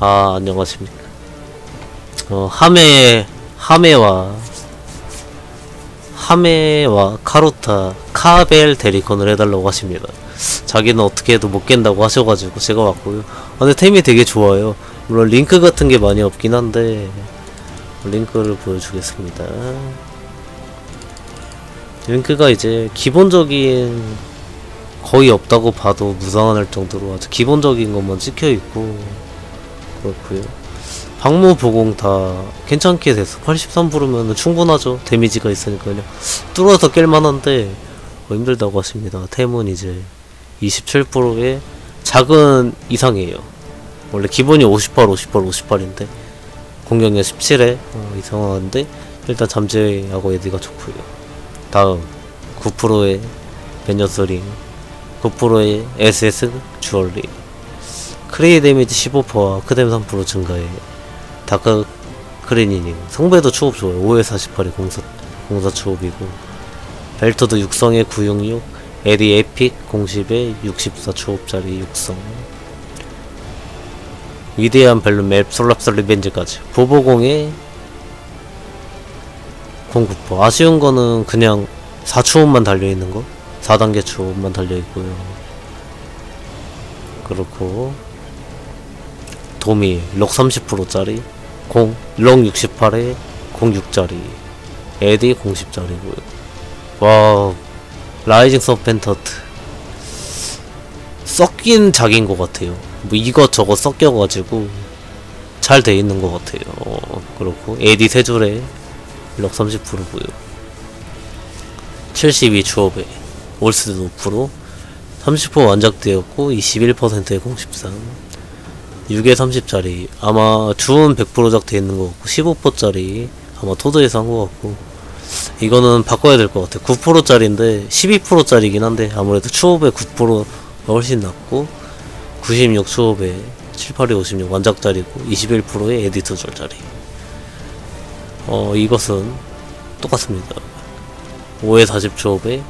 아 안녕하십니까. 어 하메 하메와 하메와 카로타 카벨 대리콘을 해달라고 하십니다. 자기는 어떻게 해도 못 깬다고 하셔가지고 제가 왔고요. 아, 근데 템이 되게 좋아요. 물론 링크 같은 게 많이 없긴 한데 링크를 보여주겠습니다. 링크가 이제 기본적인 거의 없다고 봐도 무상할 정도로 아주 기본적인 것만 찍혀 있고 그렇고요. 방무 보공 다 괜찮게 됐어. 83%면 충분하죠. 데미지가 있으니까 그냥 뚫어서 깰만한데 어, 힘들다고 하십니다. 템은 이제 27%의 작은 이상이에요. 원래 기본이 58, 58, 58인데 공격력 17에 어, 이상한데 일단 잠재하고 에디가 좋고요. 다음 9%의 베녀스링 9%의 SS 주얼리 크레이 데미지 15%와 크뎀 3% 증가에 다크 크리니닝 성배도 추업 좋아요. 5에 48이 공사, 공사 추업이고. 벨트도 육성에 966 에디 에픽 010에 64 추업짜리 육성. 위대한 벨룸 맵 솔랍스 리벤지까지. 보보공에 09% 아쉬운 거는 그냥 4추업만 달려있는 거? 4단계 추업만 달려있고요. 그렇고 도미 록 30%짜리 공, 록 68에 06짜리 에디 010짜리고요. 와 라이징 서펜터트. 섞인 작인 것 같아요. 뭐 이것저것 섞여가지고 잘 돼 있는 것 같아요. 어, 그렇고 에디 세 줄에 록 30%고요. 72 주업에 올스드 5% 30% 완작되었고 21%의 013 6에 30짜리. 아마 주은 100%작 돼 있는 거 같고 15%짜리 아마 토드에서 한 거 같고. 이거는 바꿔야 될 것 같아 9%짜리인데 12%짜리긴 한데 아무래도 추업에 9%가 훨씬 낫고 96 추업에 78에 56 완작짜리고 21%의 에디터 절짜리. 어 이것은 똑같습니다. 5에 40 추업에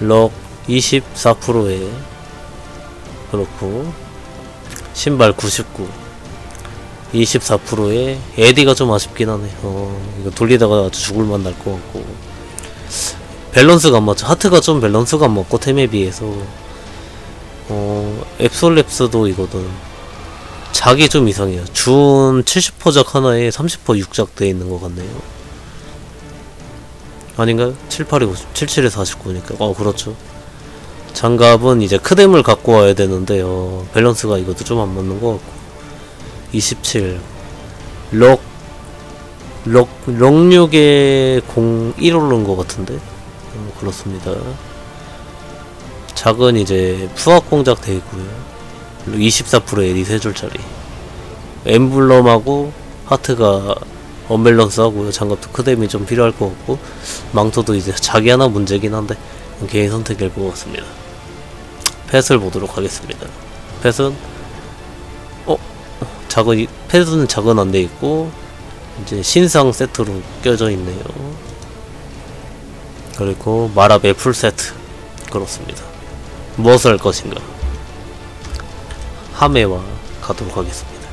럭 24%에 그렇고 신발 99 24%에 에디가 좀 아쉽긴 하네. 어 이거 돌리다가 아주 죽을만 날 것 같고. 밸런스가 안 맞죠. 하트가 좀 밸런스가 안 맞고 템에 비해서. 어 앱솔랩스도 이거든. 작이 좀 이상해요. 준 70%작 하나에 30% 6작 돼 있는 것 같네요. 아닌가요? 7, 8에 50, 77에 49니까? 어 그렇죠 장갑은 이제 크뎀을 갖고 와야 되는데 어, 밸런스가 이것도 좀 안 맞는 것 같고. 27 luck, 럭, 럭6에 01 오른 것 같은데? 어, 그렇습니다. 작은 이제 푸악 공작 돼 있고요. 24% 에디 3줄짜리. 엠블럼하고 하트가 언밸런스 하고요. 장갑도 크뎀이 좀 필요할 것 같고. 망토도 이제 자기 하나 문제긴 한데 개인 선택일 것 같습니다. 펫을 보도록 하겠습니다. 펫은 어 작은 펫은 작은 안돼 있고 이제 신상 세트로 껴져 있네요. 그리고 마라베 풀 세트 그렇습니다. 무엇을 할 것인가? 하메와 가도록 하겠습니다.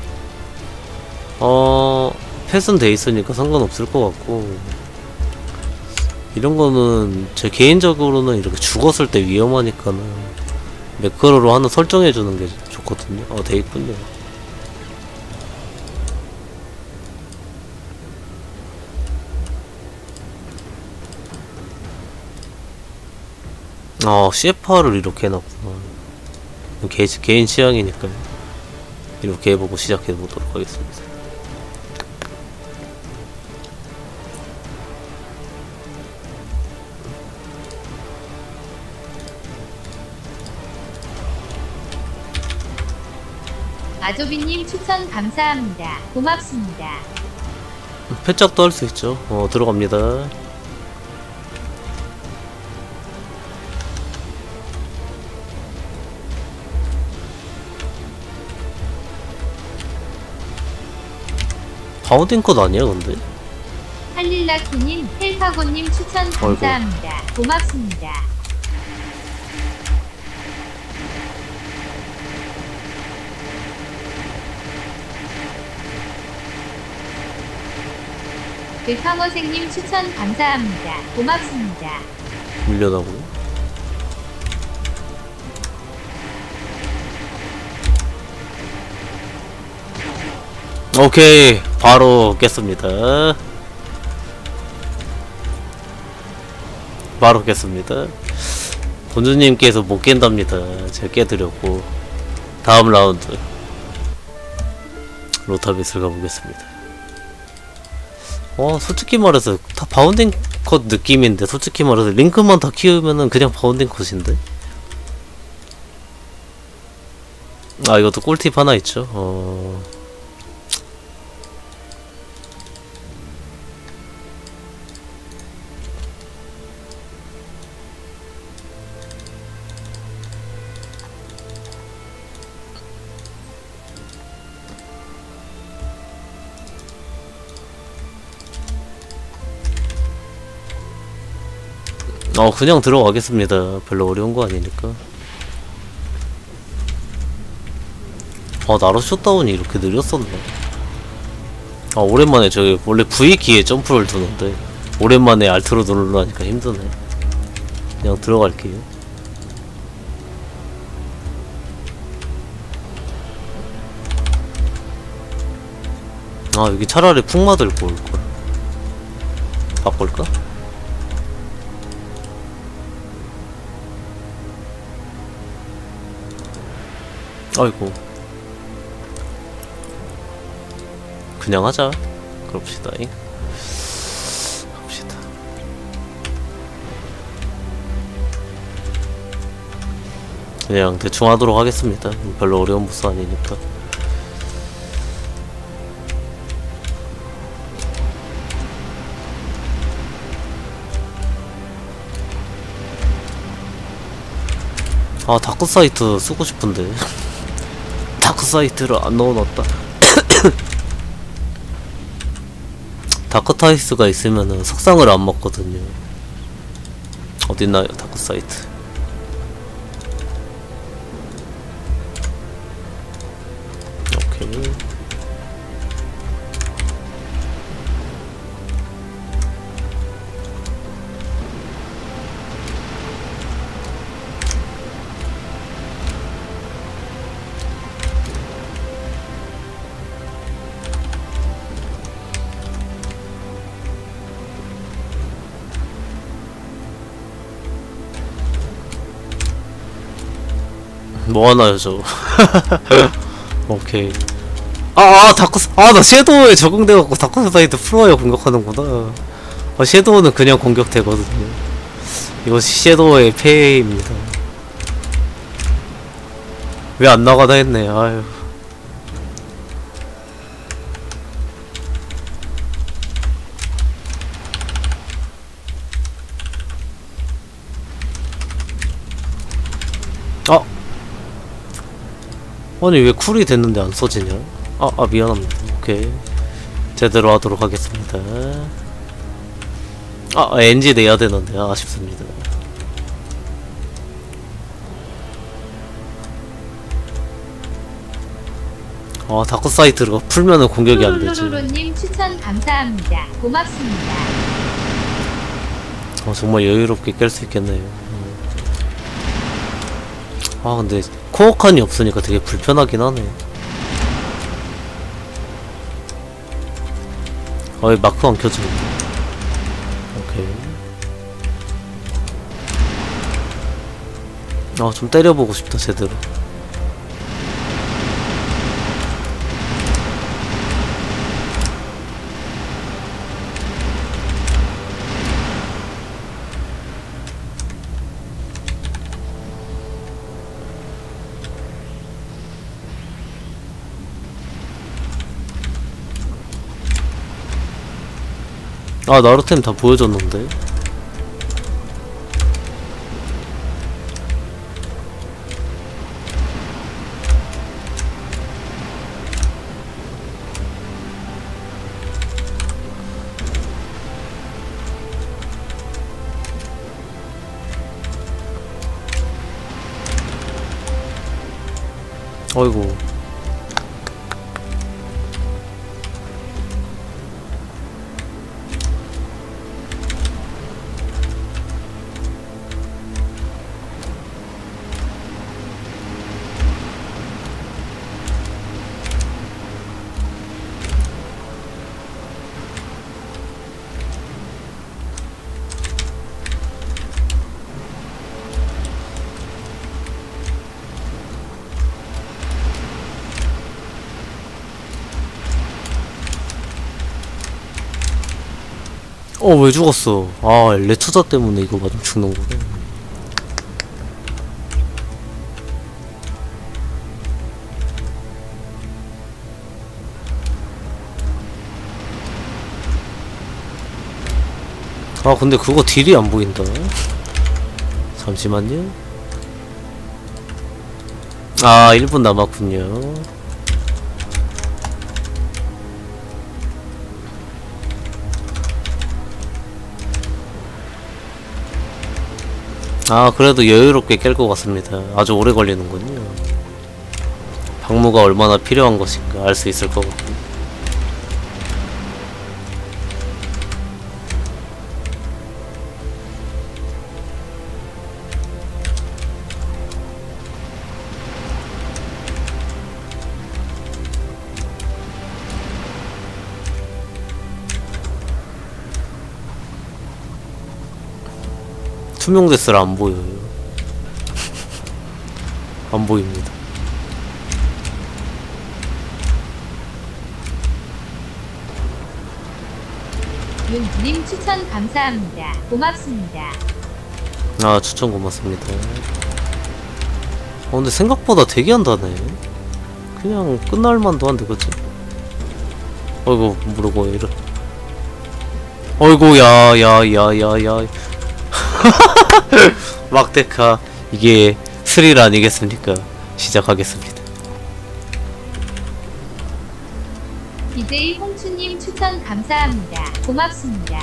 어 펫은 돼 있으니까 상관없을 것 같고 이런 거는 제 개인적으로는 이렇게 죽었을 때 위험하니까는 매크로로 하나 설정해주는 게 좋거든요. 어, 돼 있군요. 아, CFR을 이렇게 해놨구나. 개, 개인 취향이니까요. 이렇게 해보고 시작해보도록 하겠습니다. 아조비님 추천 감사합니다. 고맙습니다. 패짝도 할 수 있죠. 어, 들어갑니다. 바우딩 것 아니야, 근데? 할릴라키님, 헬파고님 추천 감사합니다. 고맙습니다. 대상어생님 추천 감사합니다. 고맙습니다. 밀려나고 오케이 바로 깼습니다. 바로 깼습니다. 본주님께서 못 깬답니다. 제가 깨드렸고 다음 라운드 로타빗을 가보겠습니다 어 솔직히 말해서 다 바운딩 컷 느낌인데 솔직히 말해서 링크만 다 키우면은 그냥 바운딩 컷인데? 아 이것도 꿀팁 하나 있죠. 어... 어 그냥 들어가겠습니다. 별로 어려운 거 아니니까. 아 나로 셧다운이 이렇게 느렸었나? 아 오랜만에 저기 원래 V키에 점프를 두는데 오랜만에 알트로 누르려니까 힘드네. 그냥 들어갈게요. 아 여기 차라리 풍마 들고 올걸. 바꿀까? 아이고. 그냥 하자. 그럽시다 잉. 그냥 대충 하도록 하겠습니다. 별로 어려운 보스 아니니까. 아 다크 사이트 쓰고 싶은데 다크 사이트를 안 넣어놨다. 다크 사이트가 있으면은 석상을 안 먹거든요. 어딨나요, 다크 사이트? 뭐 하나요, 저? 오케이. 아, 아, dark, 아, 나 shadow에 적응돼갖고 Dark Sight 풀어야 공격하는구나. 아, shadow는 그냥 공격되거든요. 이것이 shadow의 폐해입니다. 왜 안 나가나 했네, 아유. 아니 왜 쿨이 됐는데 안 써지냐? 아, 아 미안합니다. 오케이. 제대로 하도록 하겠습니다. 아, 아, NG 내야 되는데 아쉽습니다. 아, 다크 사이트가 풀면은 공격이 안 되지. 푸르르르님 추천 감사합니다. 고맙습니다. 어, 정말 여유롭게 깰 수 있겠네요. 음. 아, 근데 코어 칸이 없으니까 되게 불편하긴 하네. 아, 왜 마크 안 켜져? 오케이. 아, 좀 때려보고 싶다, 제대로. 아, 나루템 다 보여줬는데. 어이구. 어 왜 죽었어? 아 레투자 때문에 이거 맞으면 죽는구나 아 근데 그거 딜이 안 보인다. 잠시만요. 아 1분 남았군요 아 그래도 여유롭게 깰 것 같습니다. 아주 오래 걸리는군요. 방무가 얼마나 필요한 것인가 알 수 있을 것 같고 투명 데스라 안 보여요 안 보입니다 윤님 추천 감사합니다. 고맙습니다. 아 추천 고맙습니다 어 근데 생각보다 되게 한다네 그냥 끝날 만도 한데 그치? 어이구 모르고 왜 이래 어이구 야야야야야 막대카 이게 스릴 아니겠습니까 시작하겠습니다 BJ 홍추님 추천 감사합니다. 고맙습니다.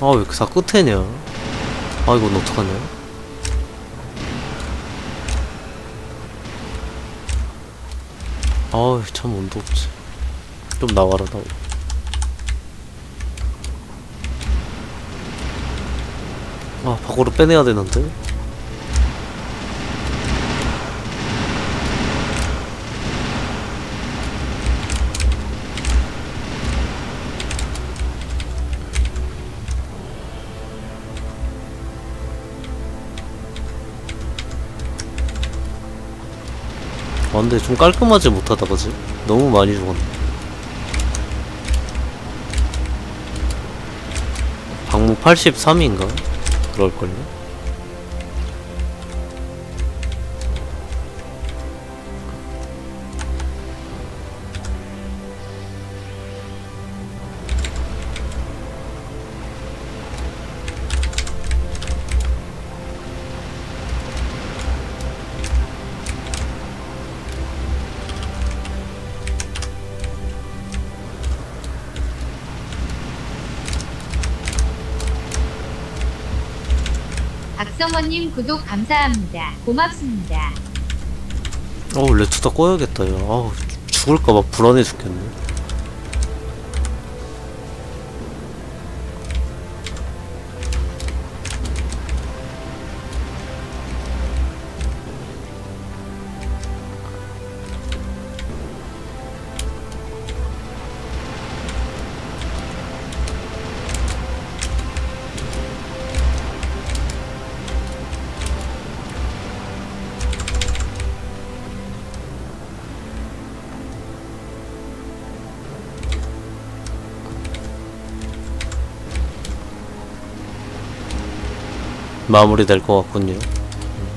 아왜다 끝에냐 아 이건 어떡하냐? 아우 참 운도 없지. 좀 나와라 나와 아 밖으로 빼내야 되는데 아 근데 좀 깔끔하지 못하다 그지? 너무 많이 죽었네 방무 83인가? 그럴걸요? 박성원님 구독 감사합니다. 고맙습니다. 어우 레투다 꺼야겠다 야 아우 죽을까봐 불안해 죽겠네 마무리될 것 같군요. 음.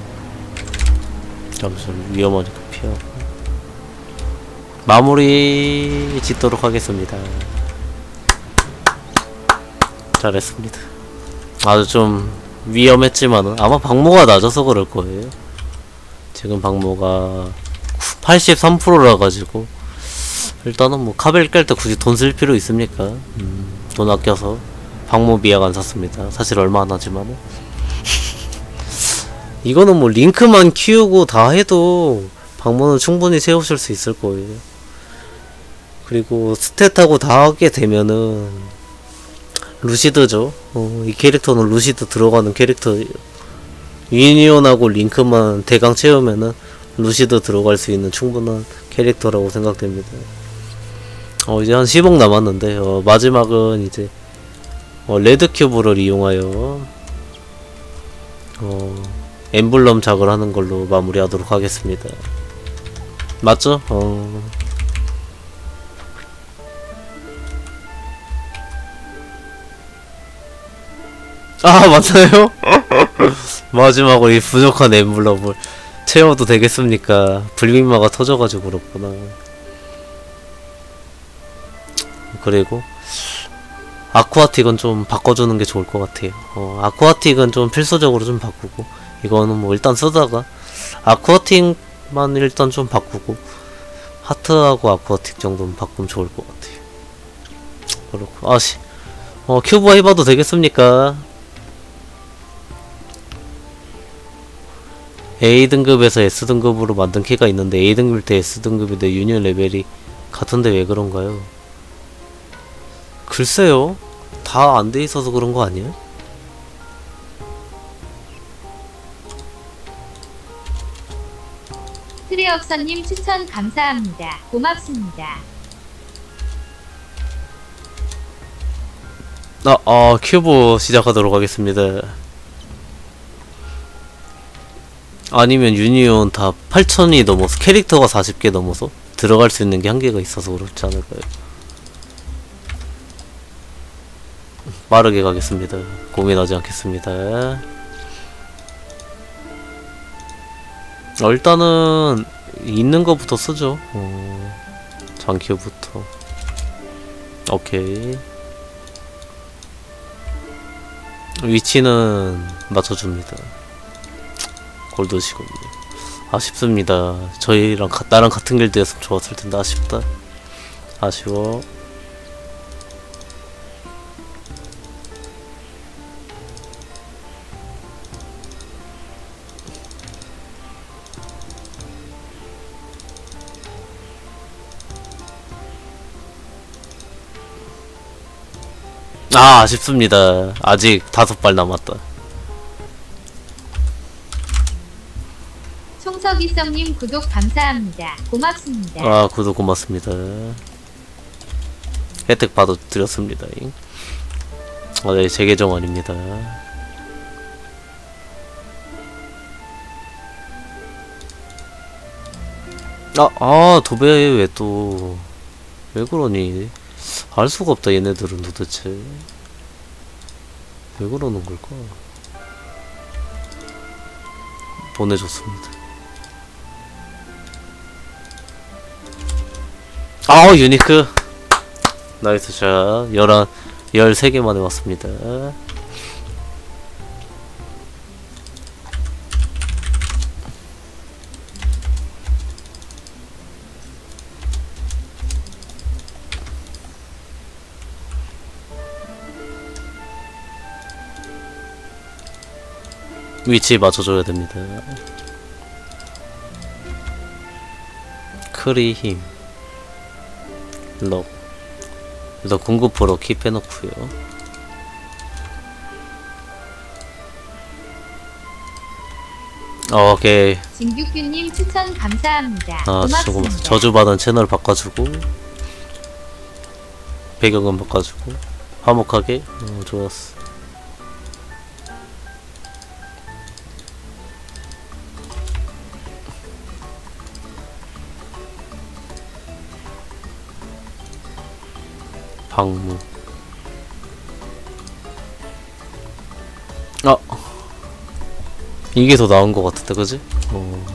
잠시만 위험하니까 피하고. 마무리 짓도록 하겠습니다. 잘했습니다. 아주 좀 위험했지만은 아마 방모가 낮아서 그럴 거예요. 지금 방모가 83%라 가지고 일단은 뭐 카벨 깰 때 굳이 돈 쓸 필요 있습니까? 음, 돈 아껴서 방무 비약 안 샀습니다. 사실 얼마 안 하지만은 이거는 뭐 링크만 키우고 다 해도 방무는 충분히 채우실 수 있을 거예요. 그리고 stat하고 다 하게 되면은 Lucid죠. 어, 이 캐릭터는 Lucid 들어가는 캐릭터예요. union하고 링크만 대강 채우면은 Lucid 들어갈 수 있는 충분한 캐릭터라고 생각됩니다. 어 이제 한 10억 남았는데 어, 마지막은 이제 어, 레드 큐브를 이용하여 어, 엠블럼 작을 하는 걸로 마무리하도록 하겠습니다. 맞죠? 어. 아 맞나요? 마지막으로 이 부족한 엠블럼을 채워도 되겠습니까? 불빅마가 터져가지고 그렇구나. 그리고 aquatic은 좀 바꿔주는 게 좋을 것 같아요. 어, aquatic은 좀 필수적으로 좀 바꾸고 이거는 뭐 일단 쓰다가 aquatic만 일단 좀 바꾸고 하트하고 aquatic 정도는 바꾸면 좋을 것 같아요. 그렇고 아씨 어 큐브 해봐도 되겠습니까? A등급에서 S등급으로 만든 키가 있는데 A등급일 때 S등급인데 union 레벨이 같은데 왜 그런가요? 글쎄요. 다 안 돼 있어서 그런 거 아니에요? 트레업선님 추천 감사합니다. 고맙습니다. 아, 아, 큐브 시작하도록 하겠습니다. 아니면 유니온 다 8천이 넘어서, 캐릭터가 40개 넘어서 들어갈 수 있는 게 한계가 있어서 그렇지 않을까요? 빠르게 가겠습니다. 고민하지 않겠습니다. 어, 일단은, 있는 거부터 쓰죠. 어, 장큐부터. 오케이. 위치는 맞춰줍니다. 골드시군요. 아쉽습니다. 저희랑 가, 나랑 같은 길드였으면 좋았을 텐데 아쉽다. 아쉬워. 아 아쉽습니다. 아직 다섯 발 남았다. 총석이성님 구독 감사합니다. 고맙습니다. 아 구독 고맙습니다. 혜택 받아 드렸습니다. 아, 네, 제 계정 아닙니다. 아, 아, 도배 왜 또, 왜 그러니? 알 수가 없다, 얘네들은 도대체. 왜 그러는 걸까? 보내줬습니다. 아우, 유니크! 나이스 샷. 11, 13개 만에 왔습니다. 위치 맞춰줘야 됩니다. 크리 힘. 럭. 일단 공급포로 킵해놓고요. 어, 오케이. 진규규님 추천 감사합니다. 아, 조금. 저주받은 채널 바꿔주고 배경은 바꿔주고 화목하게 어, 좋았어. 방무 아 이게 더 나은 것 같은데 그지? 어.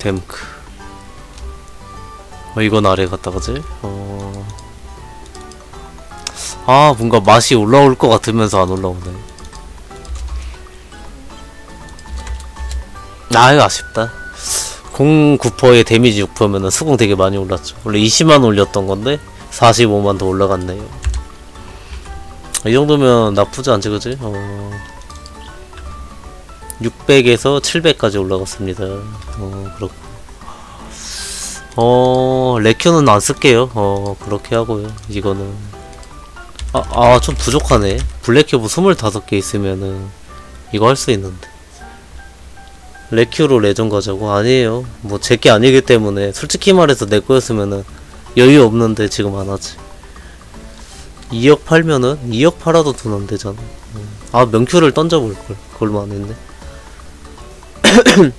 댐크 어 이건 아래 갔다 가지? 어... 아 뭔가 맛이 올라올 것 같으면서 안 올라오네 아 이거 아쉽다 09%의 데미지 6%면은 수공 되게 많이 올랐죠 원래 20만 올렸던 건데 45만 더 올라갔네요 이 정도면 나쁘지 않지 그지? 어... 600에서 700까지 올라갔습니다. 어, 그렇고. 어, 레큐는 안 쓸게요. 어, 그렇게 하고요. 이거는. 아, 아, 좀 부족하네. 블랙큐브 25개 있으면은, 이거 할 수 있는데. 레큐로 레전 가자고 아니에요. 뭐 제게 아니기 때문에 솔직히 말해서 내 거였으면은 여유 없는데 지금 안 하지. 2억 팔면은 2억 팔아도 돈 안 되잖아. 음. 아 명큐를 던져볼걸 그걸만 했네.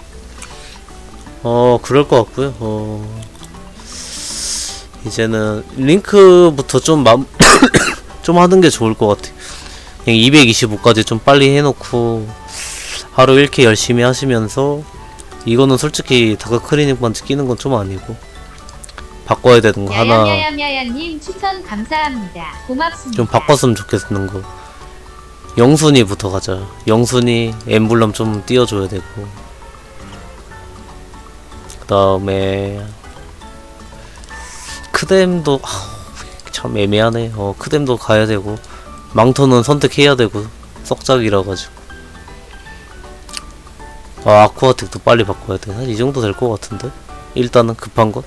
어 그럴 것 같고요. 어. 이제는 링크부터 좀 맘, 좀 하는 게 좋을 것 같아. 그냥 225까지 좀 빨리 해놓고 하루 1회 열심히 하시면서 이거는 솔직히 다크 클리닉 반지 끼는 건 좀 아니고 바꿔야 되는 거 하나 야야야야야님 추천 감사합니다. 고맙습니다. 좀 바꿨으면 좋겠는 거. 영순이부터 가자. 영순이 엠블럼 좀 띄워줘야 되고. 그 다음에 크뎀도 참 애매하네. 어 크뎀도 가야 되고. 망토는 선택해야 되고. 썩작이라 가지고 아 아쿠아틱도 빨리 바꿔야 돼 한 이 정도 될 것 같은데? 일단은 급한 건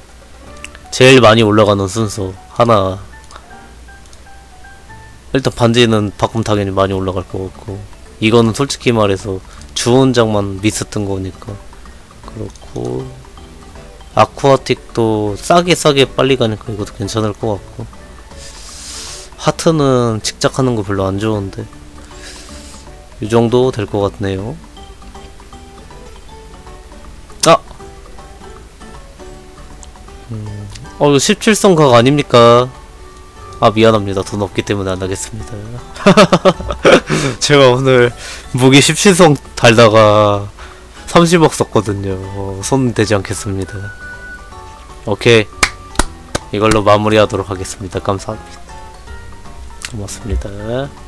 제일 많이 올라가는 순서 하나. 일단 반지는 바꾸면 당연히 많이 올라갈 것 같고. 이거는 솔직히 말해서 주원장만 미스 뜬 거니까. 그렇고. 아쿠아틱도 싸게 싸게 빨리 가니까 이것도 괜찮을 것 같고. 하트는 직작하는 거 별로 안 좋은데. 이 정도 될 것 같네요 음, 어 이거 17성 각 아닙니까? 아 미안합니다. 돈 없기 때문에 안 하겠습니다. 제가 오늘 무기 17성 달다가 30억 썼거든요. 어, 손 대지 않겠습니다. 오케이. 이걸로 마무리하도록 하겠습니다. 감사합니다. 고맙습니다